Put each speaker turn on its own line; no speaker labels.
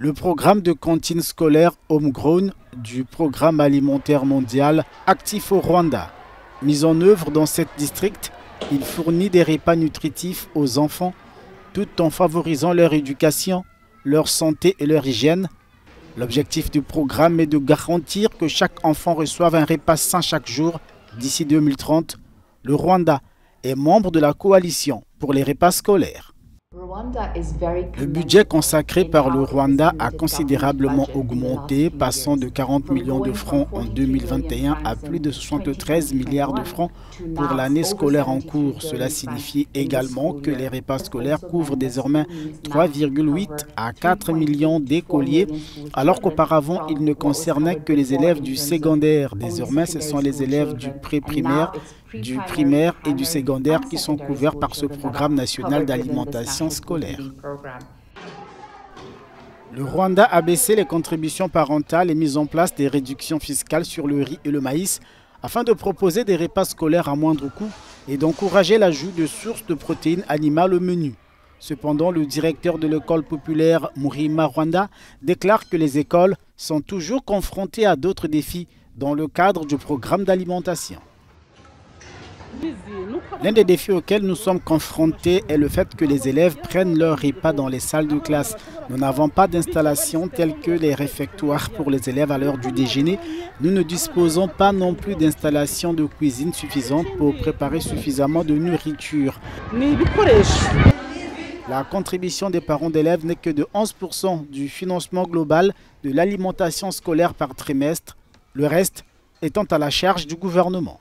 Le programme de cantine scolaire Homegrown du Programme alimentaire mondial actif au Rwanda. Mis en œuvre dans cet district, il fournit des repas nutritifs aux enfants tout en favorisant leur éducation, leur santé et leur hygiène. L'objectif du programme est de garantir que chaque enfant reçoive un repas sain chaque jour d'ici 2030. Le Rwanda est membre de la coalition pour les repas scolaires. Le budget consacré par le Rwanda a considérablement augmenté, passant de 40 millions de francs en 2021 à plus de 73 milliards de francs pour l'année scolaire en cours. Cela signifie également que les repas scolaires couvrent désormais 3,8 à 4 millions d'écoliers, alors qu'auparavant, ils ne concernaient que les élèves du secondaire. Désormais, ce sont les élèves du pré-primaire du primaire et du secondaire qui sont couverts par ce programme national d'alimentation scolaire. Le Rwanda a baissé les contributions parentales et mis en place des réductions fiscales sur le riz et le maïs afin de proposer des repas scolaires à moindre coût et d'encourager l'ajout de sources de protéines animales au menu. Cependant, le directeur de l'école populaire Murima Rwanda déclare que les écoles sont toujours confrontées à d'autres défis dans le cadre du programme d'alimentation. L'un des défis auxquels nous sommes confrontés est le fait que les élèves prennent leur repas dans les salles de classe. Nous n'avons pas d'installation telle que les réfectoires pour les élèves à l'heure du déjeuner. Nous ne disposons pas non plus d'installation de cuisine suffisante pour préparer suffisamment de nourriture. La contribution des parents d'élèves n'est que de 11% du financement global de l'alimentation scolaire par trimestre, le reste étant à la charge du gouvernement.